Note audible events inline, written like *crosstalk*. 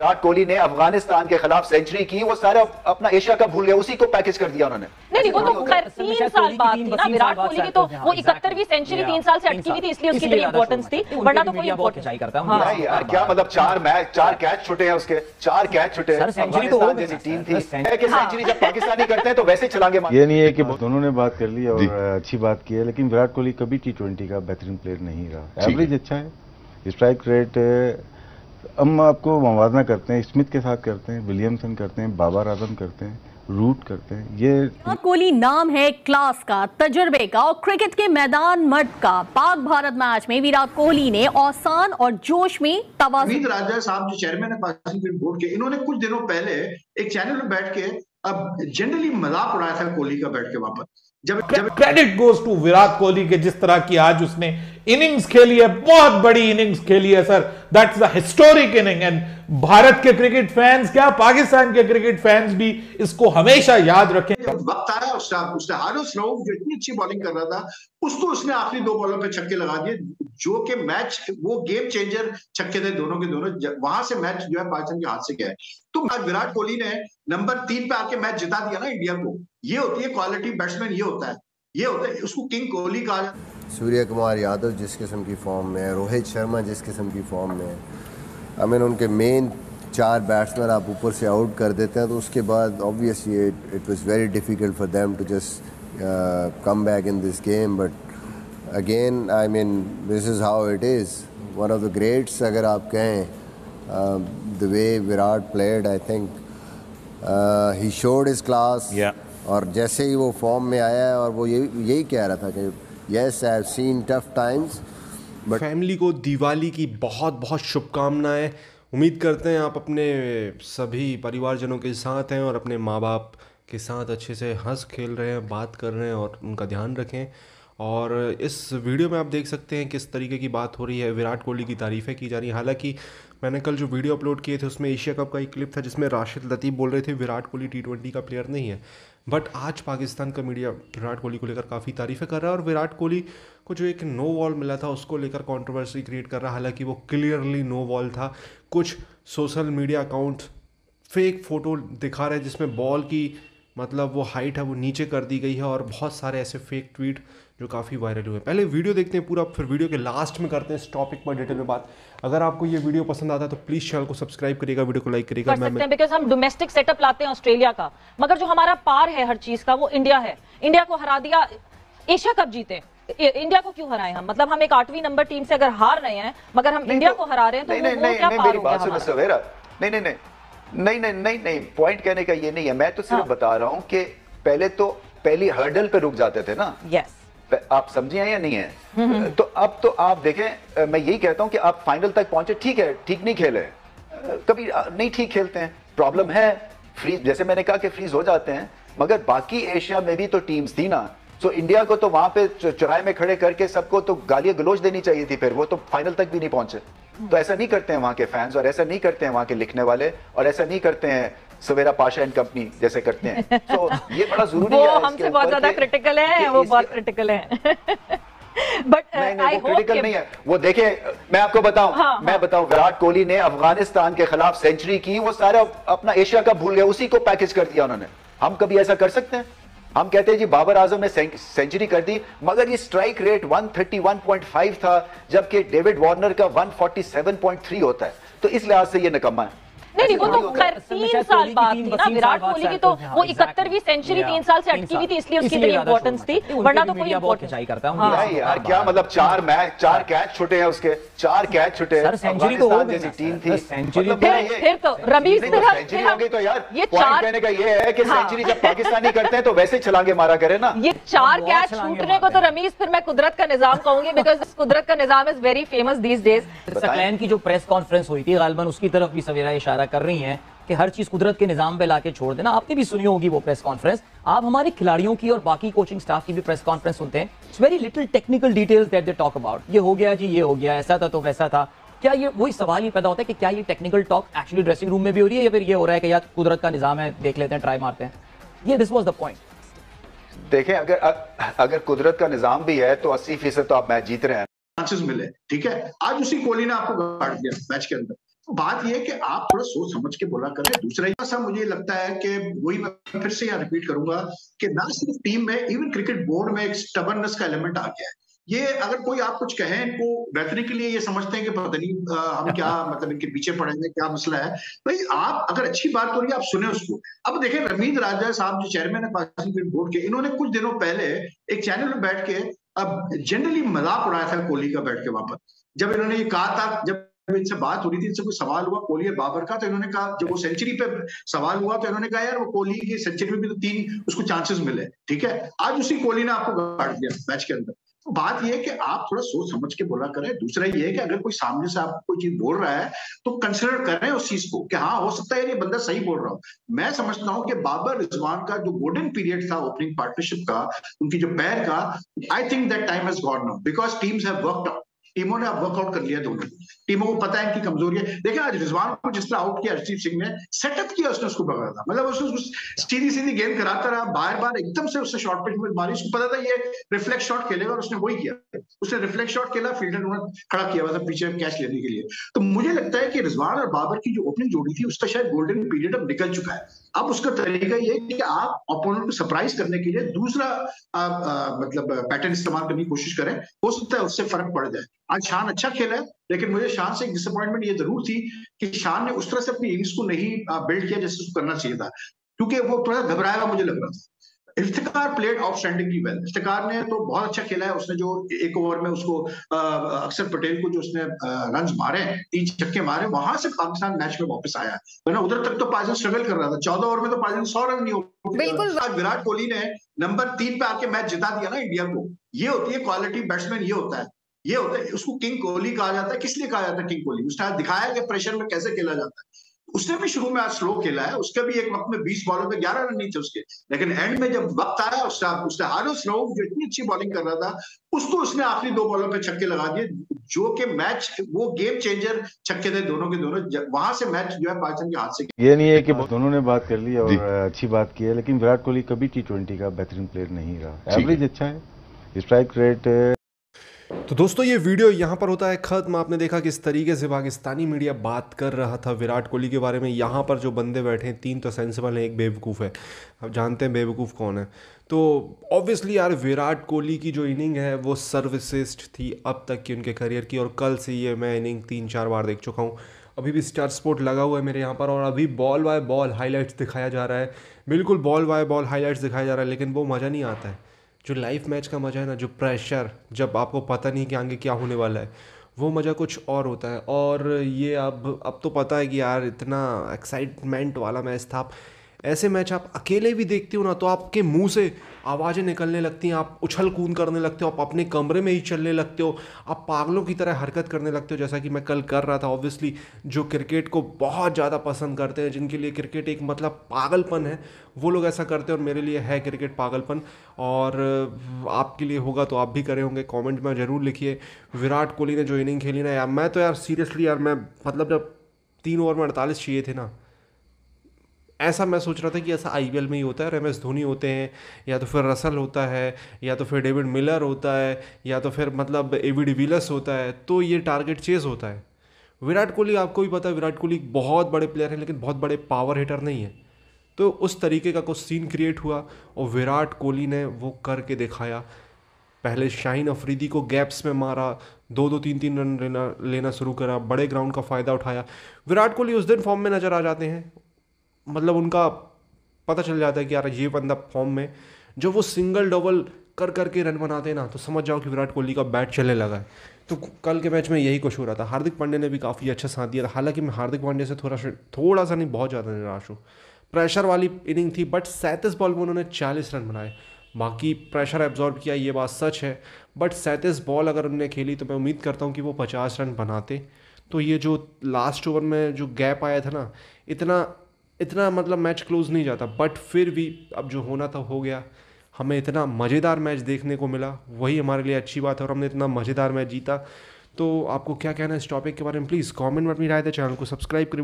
विराट कोहली ने अफ़गानिस्तान के खिलाफ सेंचुरी की वो सारा अपना एशिया कप भूल गया उसी को पैकेज कर दिया उन्होंने। नहीं नहीं वो तो खैर तीन साल बाद थी ना विराट कोहली की तो वो इकहत्तरवीं सेंचुरी तीन साल से अटकी हुई थी इसलिए उसकी इतनी इंपॉर्टेंस थी वरना तो कोई बहुत करता हाँ। यार क्या मतलब चार मैच चार कैच छुटे हैं उसके चार कैच छुटे हैं। सेंचुरी तो हो जैसी टीम थी। है सेंचुरी जब पाकिस्तानी करते हैं तो वैसे चलांगे ये नहीं है कि दोनों ने बात कर ली और अच्छी बात की है लेकिन विराट कोहली कभी टी ट्वेंटी का बेहतरीन प्लेयर नहीं रहा। एवरेज अच्छा है। स्ट्राइक रेट हम आपको मुवाजना करते हैं स्मिथ के साथ करते हैं विलियमसन करते हैं बाबर आज़म करते हैं रूट करते हैं ये विराट कोहली नाम है क्लास का तजर्बे का और क्रिकेट के मैदान मर्द का। पाक भारत मैच में विराट कोहली ने औसान और जोश में तवाज़ुन राजा साहब जो चेयरमैन है पाकिस्तान क्रिकेट बोर्ड के इन्होंने कुछ दिनों पहले एक चैनल में बैठ के अब जनरली मज़ाक उड़ाया था कोहली का बैठ के वापस। जब जब credit goes to Virat Kohli के जिस तरह की आज उसने इनिंग्स खेली है बहुत बड़ी इनिंग्स खेली है sir that's the historic inning and Bharat के क्रिकेट फैंस क्या पाकिस्तान के क्रिकेट फैंस भी इसको हमेशा याद रखें वक्त आया उसका उसने हारिस जो इतनी अच्छी बॉलिंग कर रहा था उसको उसने आखिरी दो बॉलों पे छक्के लगा दिए, जो कि मैच वो गेम चेंजर छक्के थे दोनों के दोनों वहाँ से मैच जो है पाकिस्तान के हाथ से गया तो आज विराट कोहली ने नंबर तीन पे आके मैच जिता दिया ना इंडिया को। ये होती है क्वालिटी बैट्समैन ये होता है। ये होता है उसको किंग कोहली कहा जाता है। सूर्य कुमार यादव जिस किस्म की फॉर्म में है रोहित शर्मा जिस किस्म की फॉर्म में है। आई मीन उनके मेन चार बैट्समैन आप ऊपर से आउट कर देते हैं तो उसके बाद obviously it was very difficult for them to just come back in this game but again I mean this is how it is one of the greats अगर आप कहें the way Virat played I think he showed his class और जैसे ही वो form में आया है और वो यही यही कह रहा था कि yes I have seen tough times but family को दिवाली की बहुत बहुत शुभकामनाएँ। उम्मीद करते हैं आप अपने सभी परिवारजनों के साथ हैं और अपने माँ बाप के साथ अच्छे से हंस खेल रहे हैं, बात कर रहे हैं और उनका ध्यान रखें। और इस वीडियो में आप देख सकते हैं किस तरीके की बात हो रही है। विराट कोहली की तारीफ़ें की जा रही हैं। हालाँकि मैंने कल जो वीडियो अपलोड किए थे, उसमें एशिया कप का एक क्लिप था जिसमें राशिद लतीफ़ बोल रहे थे, विराट कोहली टी ट्वेंटी का प्लेयर नहीं है। बट आज पाकिस्तान का मीडिया विराट कोहली को लेकर काफ़ी तारीफ़ें कर रहा है और विराट कोहली को जो एक नो वॉल मिला था, उसको लेकर कंट्रोवर्सी क्रिएट कर रहा है। हालाँकि वो क्लियरली नो वॉल था। कुछ social media account fake photo दिखा रहे हैं, जिसमें बॉल की मतलब वो हाइट है, वो नीचे कर दी गई है और बहुत सारे ऐसे फेक ट्वीट जो काफ़ी वायरल हुए पहले वीडियो देखते हैं पूरा फिर वीडियो के लास्ट में करते हैं इस टॉपिक पर डिटेल में बात। अगर आपको ये वीडियो पसंद आता है तो प्लीज़ चैनल को सब्सक्राइब करिएगा वीडियो को लाइक करिएगा। कर बिकॉज़ हम डोमेस्टिक सेटअप लाते हैं ऑस्ट्रेलिया का। मगर जो हमारा पार है हर चीज़ का वो इंडिया है। इंडिया को हरा दिया एशिया कप जीते इंडिया को क्यों हराए हम? मतलब हम एक आठवीं नंबर टीम से अगर हार रहे हैं मगर हम इंडिया तो- को हरा रहे हैं तो नहीं वो, नहीं नहीं नहीं मेरी बात सुनो सवेरा नहीं नहीं नहीं नहीं नहीं पॉइंट कहने का ये नहीं है। मैं तो सिर्फ़ हाँ। बता रहा हूँ कि पहले तो पहली हर्डल पे रुक जाते थे ना। यस आप समझे हैं या नहीं है? तो अब तो आप देखें मैं यही कहता हूँ कि आप फाइनल तक पहुँचे, ठीक है, ठीक नहीं खेले। कभी नहीं ठीक खेलते हैं। प्रॉब्लम है फ्रीज जैसे मैंने कहा कि फ्रीज हो जाते हैं, मगर बाकी एशिया में भी तो टीम्स थी ना। सो इंडिया को तो वहाँ पे चौराहे में खड़े करके सबको तो गालियाँ गलोच देनी चाहिए थी फिर, वो तो फाइनल तक भी नहीं पहुँचे। तो ऐसा नहीं करते हैं वहाँ के फैंस और ऐसा नहीं करते हैं वहाँ के लिखने वाले और ऐसा नहीं करते हैं सवेरा पाशा एंड कंपनी जैसे करते हैं। *laughs* तो ये बड़ा ज़रूरी वो है हमसे बहुत ज़्यादा क्रिटिकल है वो बहुत क्रिटिकल है। बट नहीं आई नहीं वो क्रिटिकल नहीं है। वो देखे मैं आपको बताऊँ हाँ, मैं हाँ। बताऊँ विराट कोहली ने अफ़गानिस्तान के खिलाफ सेंचुरी की वो सारा अपना एशिया कप भूल गया उसी को पैकेज कर दिया उन्होंने। हम कभी ऐसा कर सकते हैं? हम कहते हैं जी बाबर आज़म ने सेंचुरी कर दी मगर ये स्ट्राइक रेट 131.5 था जबकि डेविड वार्नर का 147.3 होता है। तो इस लिहाज से ये निकम्मा है। नहीं नहीं वो तो खैर तीन साल बाद थी ना विराट कोहली की तो तो, हाँ, वो इकहत्तरवीं सेंचुरी तीन साल से अटकी हुई थी इसलिए उसकी इतनी इंपॉर्टेंस थी। वरना तो कोई खिंचाई करता है। हाँ। यार क्या मतलब चार मैच चार कैच छुटे हैं उसके? चार कैच छुटे हैं। सेंचुरी तो हो गई जैसी टीम थी। सेंचुरी मतलब तो- फिर तो रमीज तो सेंचुरी हो गई तो यार ये चार कहने का ये है कि हाँ। सेंचुरी जब पाकिस्तानी करते हैं तो वैसे छलांगे मारा करे ना। ये चार कैच छूटने को तो रमीज फिर मैं कुदरत का निज़ाम कहूँगी बिकॉज़ कुदरत का निज़ाम is very famous these days Saqlain की जो प्रेस कॉन्फ्रेंस हुई थी गालबन उसकी तरफ़ भी सवेरा इशारा कर रही हैं कि हर चीज़ कुदरत के निज़ाम पे लाके छोड़ देना। आपने भी सुनी होगी वो प्रेस कॉन्फ्रेंस। आप हमारे खिलाड़ियों की और बाकी कोचिंग स्टाफ की भी प्रेस कॉन्फ्रेंस सुनते हैं। It's very little technical details that they talk about ये हो गया जी ये हो गया ऐसा था तो वैसा था। क्या ये वही सवाल ही पैदा होता है कि क्या ये technical talk actually dressing room में भी हो रही है या फिर ये हो रहा है कि यार कुदरत का निज़ाम है देख लेते हैं ट्राई मारते हैं? ये दिस वाज द पॉइंट देखें अगर अगर कुदरत का निज़ाम भी है तो अस्सी फ़ीसद तो आप मैच जीत रहे हैं। चांसेस मिले ठीक है? आज उसी कोहली ने आपको गाड़ दिया मैच के अंदर। बात यह है कि आप थोड़ा सोच समझ के बोला करें। दूसरा ऐसा मुझे लगता है कि वही मैं फिर से यहाँ रिपीट करूँगा कि ना सिर्फ़ टीम में इवन क्रिकेट बोर्ड में एक स्टबरनेस का एलिमेंट आ गया है। ये अगर कोई आप कुछ कहें इनको बेहतरी के लिए ये समझते हैं कि पता नहीं हम क्या *laughs* मतलब इनके पीछे पड़ेंगे क्या मसला है। भाई आप अगर अच्छी बात हो रही है आप सुने उसको। अब देखें रमीत राजा साहब जो चेयरमैन है पाकिस्तान क्रिकेट बोर्ड के इन्होंने कुछ दिनों पहले एक चैनल में बैठ के अब जनरली मज़ाक उड़ाया था कोहली का बैठ के वहाँ पर जब इन्होंने ये कहा था जब इनसे बात हो रही थी, इनसे कोई सवाल हुआ, कोहली बाबर का तो इन्होंने कहा, जब वो सेंचुरी पे सवाल हुआ तो इन्होंने कहा, यार, वो कोहली की सेंचुरी में भी तो तीन, उसको चांसेस मिले। ठीक है? आज उसी कोहली ने आपको काट दिया मैच के अंदर। तो बात यह है कि आप थोड़ा सोच समझ के बोला करें। दूसरा ये है कि अगर कोई सामने से आपको कोई चीज़ बोल रहा है तो कंसिडर करें उस चीज़ को कि हाँ हो सकता है ये बंदा सही बोल रहा हूँ। मैं समझता हूँ कि बाबर, रिजवान का जो गोल्डन पीरियड था ओपनिंग पार्टनरशिप का, उनकी जो पैर का I think that time has gone now because teams have worked out टीमों ने अब वर्कआउट कर लिया दोनों। टीमों को पता है इनकी कमज़ोरी है। देखिए, आज रिजवान को जिस तरह आउट किया हरजीत सिंह ने सेटअप किया उसने, उसको पकड़ा था। मतलब उसने सीधी सीधी गेंद कराता रहा बार बार एकदम से उससे शॉर्ट पिच में मारी। उसको पता था ये रिफ्लेक्ट शॉट खेलेगा और उसने वही किया। उसने रिफ्लेक्ट शॉट खेला फील्डर उन्होंने खड़ा किया हुआ था पीछे कैच लेने के लिए। तो मुझे लगता है कि रिजवान और बाबर की जो ओपनिंग जोड़ी थी, उसका शायद गोल्डन पीरियड अब निकल चुका है। अब उसका तरीका ये कि आप ओपोनेंट को सरप्राइज़ करने के लिए दूसरा मतलब पैटर्न इस्तेमाल करने की कोशिश करें। हो सकता है उससे फ़र्क पड़ जाए। आज शान अच्छा खेला है लेकिन मुझे शान से एक डिसअपॉइंटमेंट ये ज़रूर थी कि शान ने उस तरह से अपनी इनिंग्स को नहीं बिल्ड किया जैसे उसको करना चाहिए था। क्योंकि वो थोड़ा घबराएगा मुझे लग रहा था। Iftikhar played outstandingly well Iftikhar ने तो बहुत अच्छा खेला है उसने जो एक ओवर में उसको अक्षर पटेल को जो उसने रन मारे तीन छक्के मारे वहाँ से पाकिस्तान मैच में वापस आया। वरना उधर तक तो पाकिस्तान स्ट्रगल कर रहा था। चौदह ओवर में तो पाकिस्तान सौ रन नहीं हो बिल्कुल। विराट कोहली ने नंबर तीन पे आके मैच जिता दिया ना इंडिया को। ये होती है क्वालिटी बैट्समैन ये होता है। ये होता है उसको किंग कोहली कहा जाता है। किस लिए कहा जाता है किंग कोहली उसने दिखाया कि प्रेशर में कैसे खेला जाता है। उसने भी शुरू में आज स्लो खेला है उसका भी एक वक्त में 20 बॉलों पे 11 रन नहीं थे उसके। लेकिन एंड में जब वक्त आया उसने उसने हारो स्नो जो इतनी अच्छी बॉलिंग कर रहा था उसको उसने आखिरी दो बॉलों पे छक्के लगा दिए जो कि मैच वो गेम चेंजर छक्के थे दोनों के दोनों। वहाँ से मैच जो है पाकिस्तान के हाथ से ये नहीं है कि दोनों ने बात कर ली और अच्छी बात की है लेकिन विराट कोहली कभी टी का बेहतरीन प्लेयर नहीं रहा। एवरेज अच्छा है। स्ट्राइक रेट तो दोस्तों, ये वीडियो यहाँ पर होता है ख़त्म। आपने देखा किस तरीके से पाकिस्तानी मीडिया बात कर रहा था विराट कोहली के बारे में। यहाँ पर जो बंदे बैठे हैं, तीन तो सेंसिबल हैं, एक बेवकूफ़ है। अब जानते हैं बेवकूफ़ कौन है। तो ऑब्वियसली यार, विराट कोहली की जो इनिंग है, वो सर्विसिस्ट थी अब तक की उनके करियर की। और कल से ये मैं इनिंग तीन चार बार देख चुका हूँ। अभी भी स्टार स्पोर्ट लगा हुआ है मेरे यहाँ पर। और अभी बॉल बाय बॉल हाईलाइट्स दिखाया जा रहा है। बिल्कुल बॉल बाय बॉल हाईलाइट्स दिखाया जा रहा है, लेकिन वो मज़ा नहीं आता है। जो लाइफ मैच का मज़ा है ना, जो प्रेशर जब आपको पता नहीं कि आगे क्या होने वाला है, वो मज़ा कुछ और होता है। और ये अब अब तो पता है कि यार इतना एक्साइटमेंट वाला मैच था। ऐसे मैच आप अकेले भी देखते हो ना तो आपके मुँह से आवाज़ें निकलने लगती हैं, आप उछल कूद करने लगते हो, आप अपने कमरे में ही चलने लगते हो, आप पागलों की तरह हरकत करने लगते हो, जैसा कि मैं कल कर रहा था ऑब्वियसली जो क्रिकेट को बहुत ज़्यादा पसंद करते हैं, जिनके लिए क्रिकेट एक मतलब पागलपन है, वो लोग ऐसा करते हैं और मेरे लिए है क्रिकेट पागलपन, और आपके लिए होगा तो आप भी करे होंगे कॉमेंट में ज़रूर लिखिए। विराट कोहली ने जो इनिंग खेली ना, यार, मैं तो यार सीरियसली यार, मैं मतलब जब तीन ओवर में अड़तालीस चाहिए थे ना ऐसा मैं सोच रहा था कि ऐसा आईपीएल में ही होता है एम एस धोनी होते हैं, या तो फिर रसल होता है, या तो फिर डेविड मिलर होता है, या तो फिर मतलब एविड विलस होता है तो ये टारगेट चेज होता है। विराट कोहली, आपको भी पता है, विराट कोहली बहुत बड़े प्लेयर हैं, लेकिन बहुत बड़े पावर हिटर नहीं है। तो उस तरीके का कुछ सीन क्रिएट हुआ, और विराट कोहली ने वो करके दिखाया। पहले शाहीन अफरीदी को गैप्स में मारा दो दो तीन तीन रन लेना लेना शुरू करा, बड़े ग्राउंड का फ़ायदा उठाया। विराट कोहली उस दिन फॉर्म में नज़र आ जाते हैं मतलब उनका पता चल जाता है कि यार ये बंदा फॉर्म में जो वो सिंगल डबल कर करके रन बनाते हैं ना तो समझ जाओ कि विराट कोहली का बैट चलने लगा है। तो कल के मैच में यही कुछ हो रहा था। हार्दिक पांडे ने भी काफ़ी अच्छा साथ दिया था। हालाँकि मैं हार्दिक पांडे से थोड़ा थोड़ा सा नहीं, बहुत ज़्यादा निराश हूँ। प्रेशर वाली इनिंग थी बट सैंतीस बॉल में उन्होंने चालीस रन बनाए। बाकी प्रेशर एब्जॉर्ब किया, ये बात सच है। बट सैंतीस बॉल अगर उन्होंने खेली तो मैं उम्मीद करता हूँ कि वो पचास रन बनाते। तो ये जो लास्ट ओवर में जो गैप आया था ना, इतना इतना मतलब मैच क्लोज नहीं जाता बट फिर भी अब जो होना था, हो गया। हमें इतना मज़ेदार मैच देखने को मिला, वही हमारे लिए अच्छी बात है और हमने इतना मज़ेदार मैच जीता। तो आपको क्या कहना है इस टॉपिक के बारे में? प्लीज़ कमेंट में अपनी राय दें चैनल को सब्सक्राइब करें।